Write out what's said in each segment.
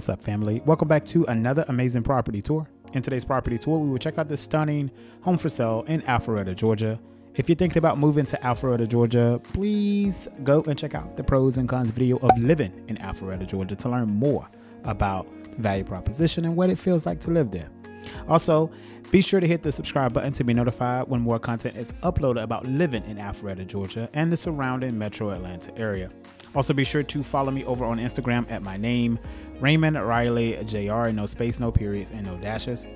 What's up, family? Welcome back to another amazing property tour. In today's property tour, we will check out this stunning home for sale in Alpharetta, Georgia. If you're thinking about moving to Alpharetta, Georgia, please go and check out the pros and cons video of living in Alpharetta, Georgia to learn more about value proposition and what it feels like to live there. Also, be sure to hit the subscribe button to be notified when more content is uploaded about living in Alpharetta, Georgia and the surrounding metro Atlanta area. Also, be sure to follow me over on Instagram at my name, Raymond Riley JR, no space, no periods, and no dashes.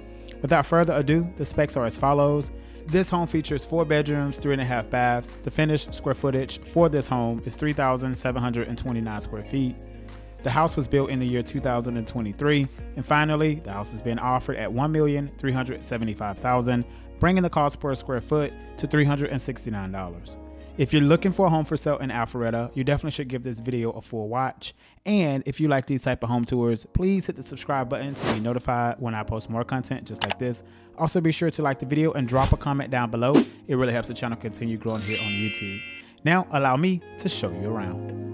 Without further ado, the specs are as follows. This home features four bedrooms, three and a half baths. The finished square footage for this home is 3,729 square feet. The house was built in the year 2023. And finally, the house has been offered at 1,375,000, bringing the cost per square foot to $369. If you're looking for a home for sale in Alpharetta, you definitely should give this video a full watch. And if you like these type of home tours, please hit the subscribe button to be notified when I post more content just like this. Also be sure to like the video and drop a comment down below. It really helps the channel continue growing here on YouTube. Now allow me to show you around.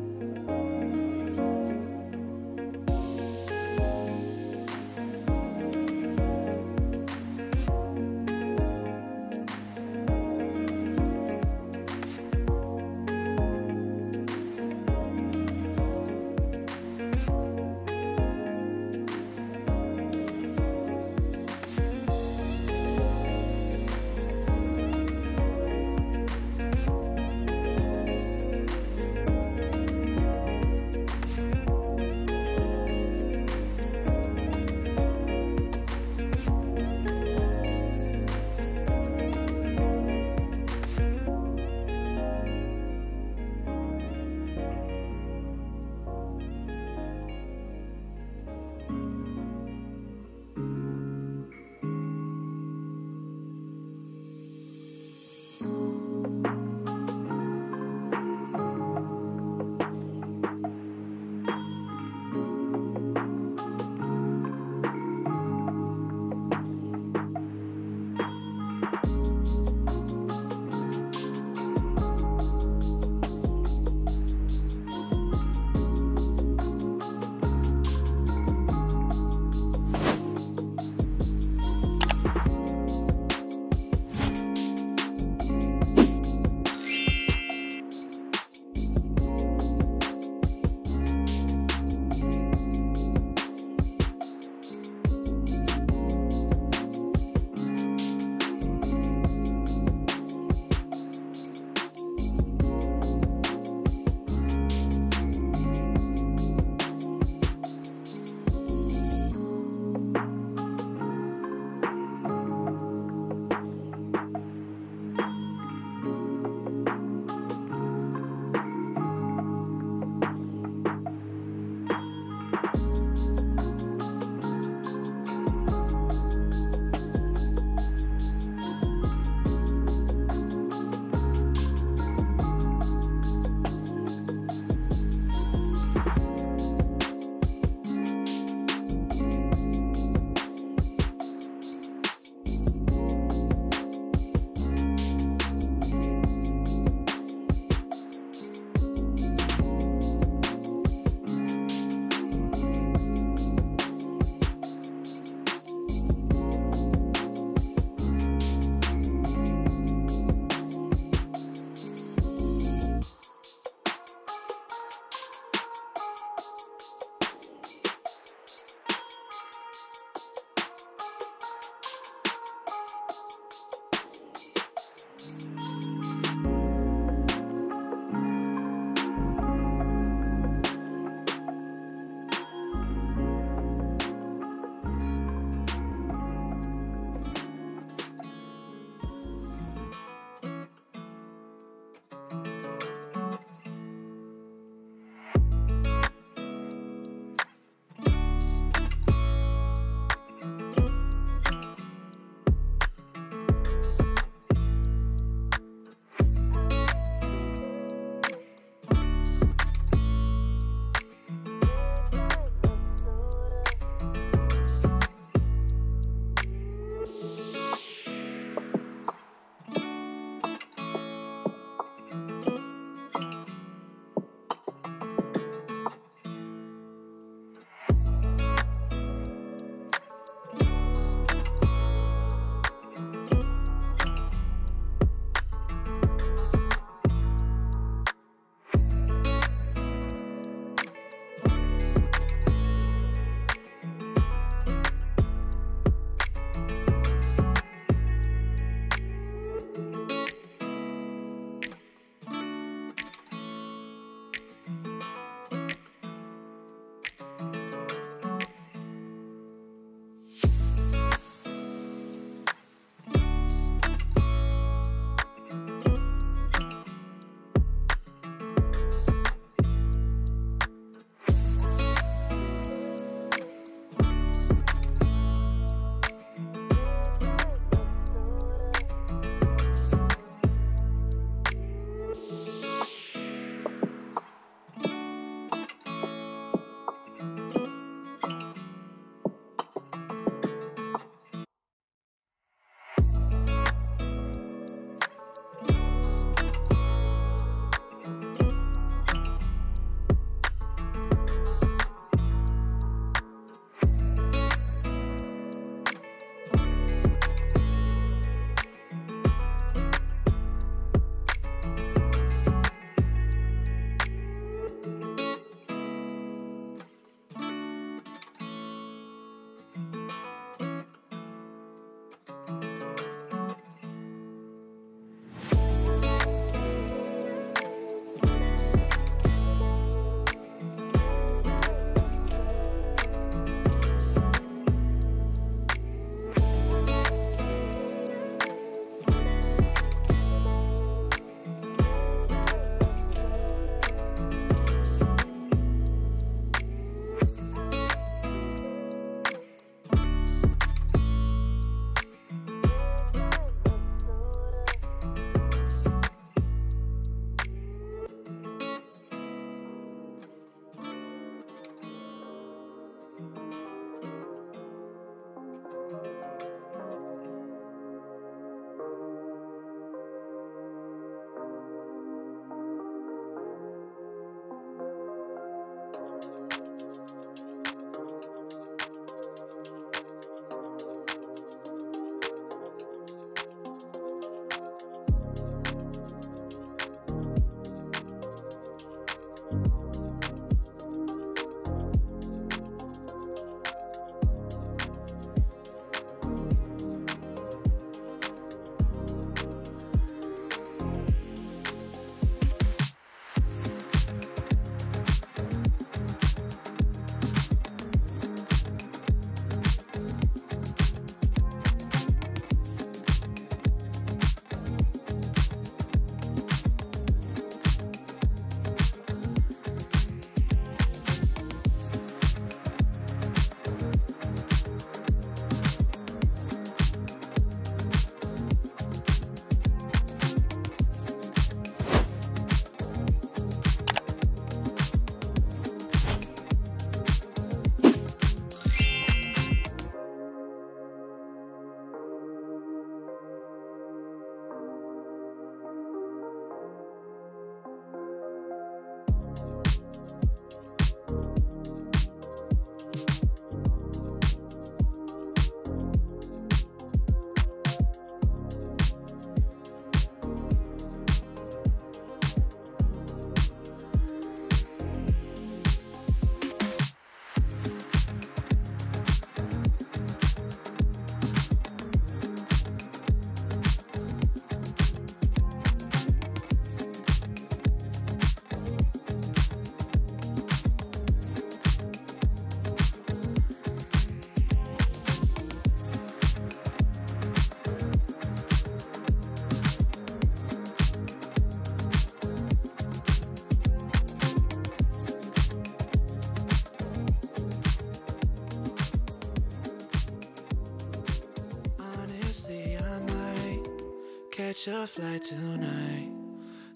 catch a flight tonight.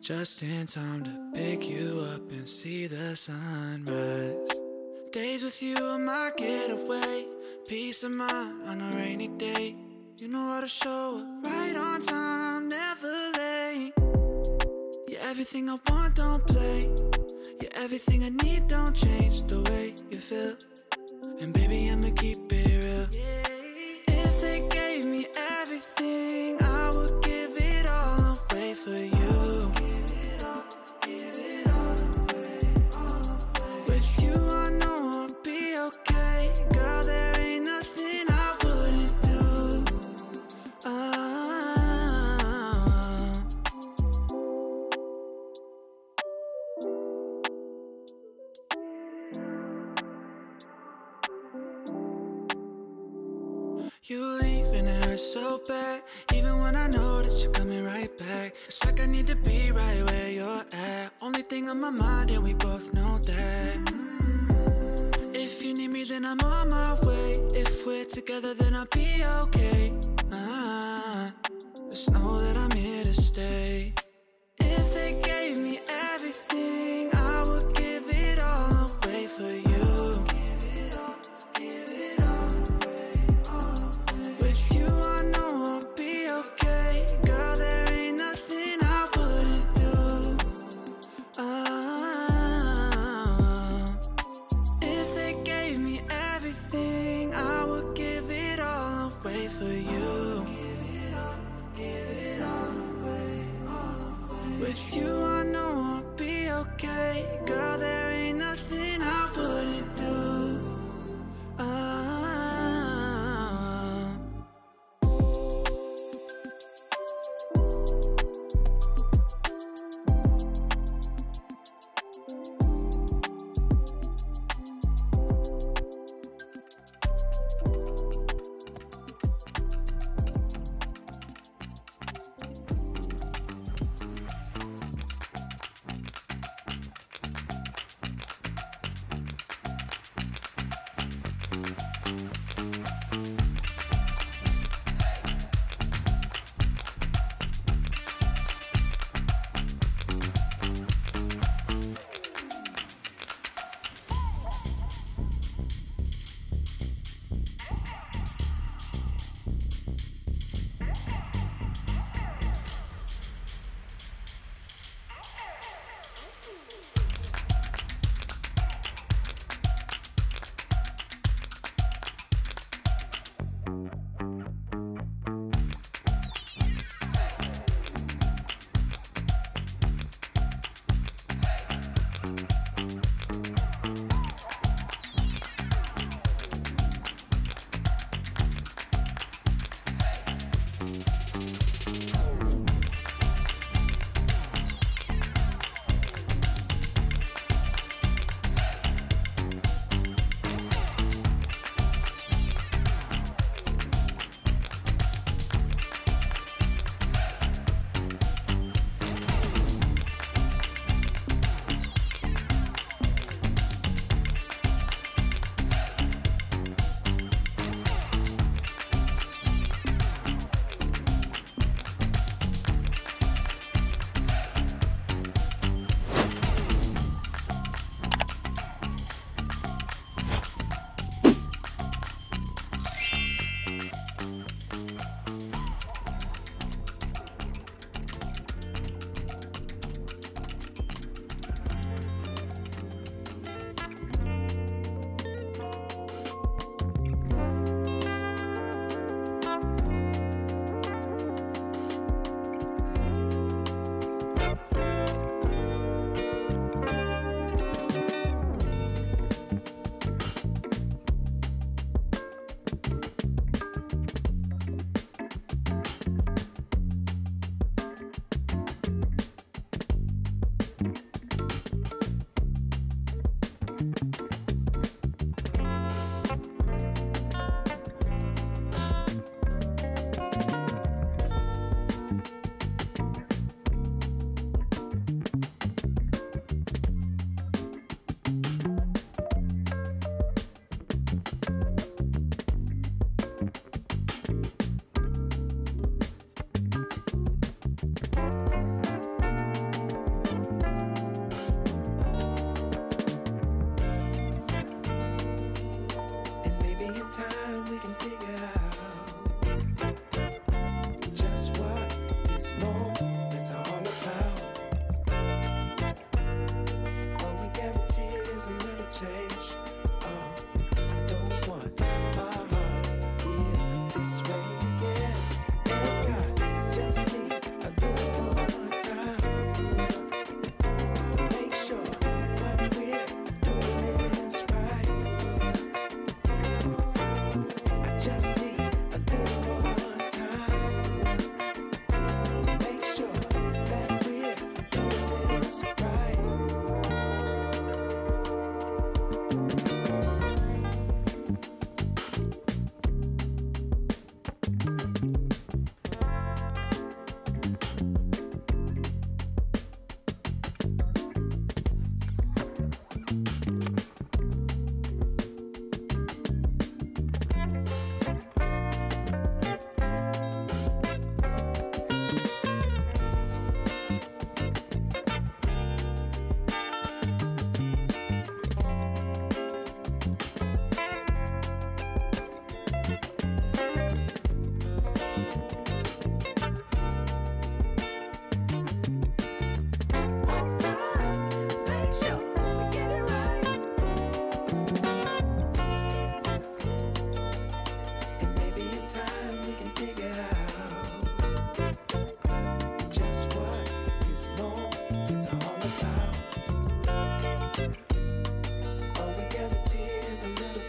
Just in time to pick you up and see the sunrise. Days with you are my getaway Peace of mind on a rainy day. You know how to show up right on time, never late. You're everything I want, don't play. You're everything I need, don't change the way you feel. And baby, I'ma keep it real.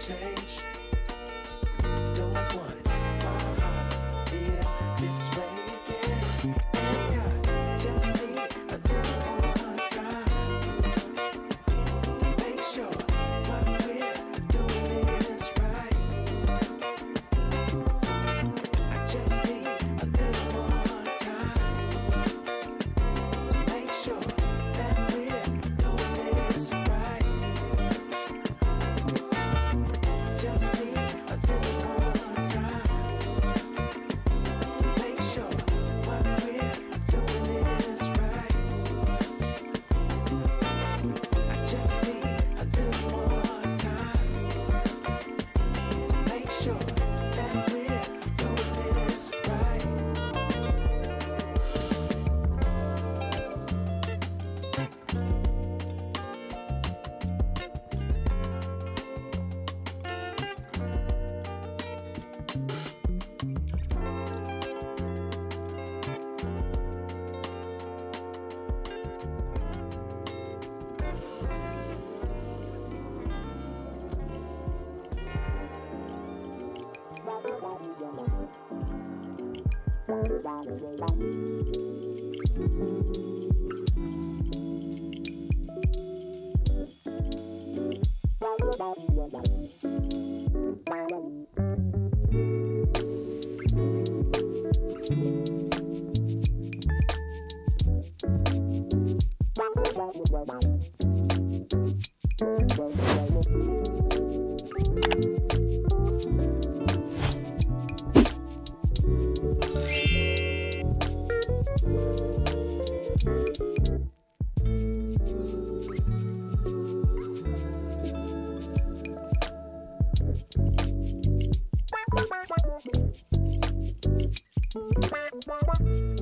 change. Thank you. Thank you.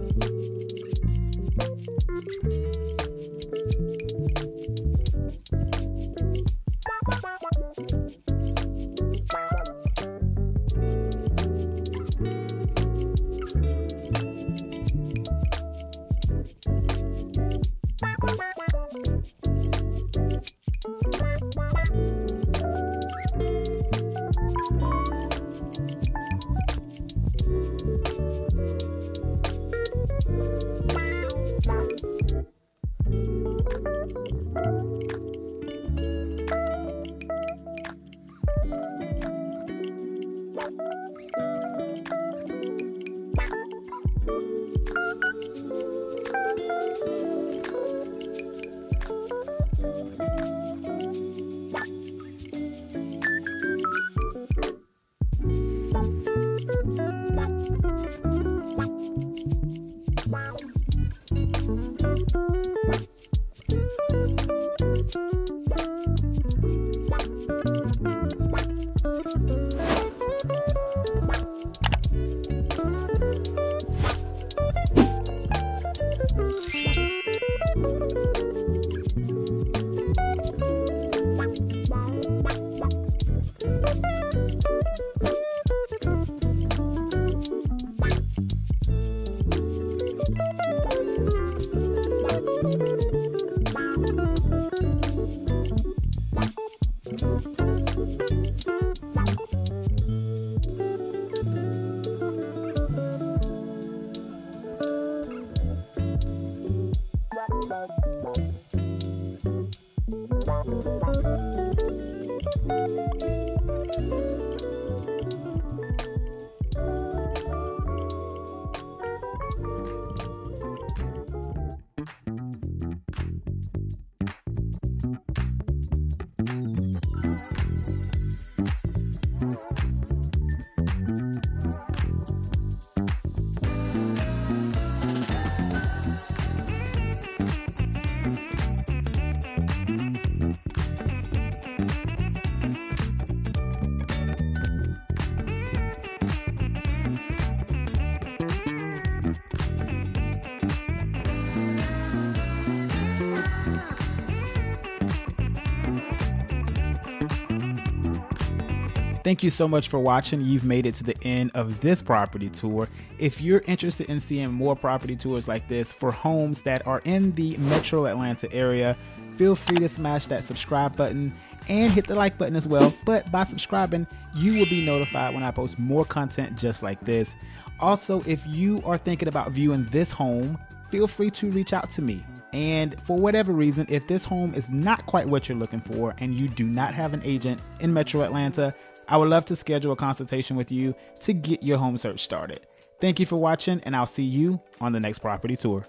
Thank you so much for watching. You've made it to the end of this property tour. If you're interested in seeing more property tours like this for homes that are in the metro Atlanta area, feel free to smash that subscribe button and hit the like button as well. But by subscribing, you will be notified when I post more content just like this. Also, if you are thinking about viewing this home, feel free to reach out to me. And for whatever reason, if this home is not quite what you're looking for and you do not have an agent in Metro Atlanta, I would love to schedule a consultation with you to get your home search started. Thank you for watching, and I'll see you on the next property tour.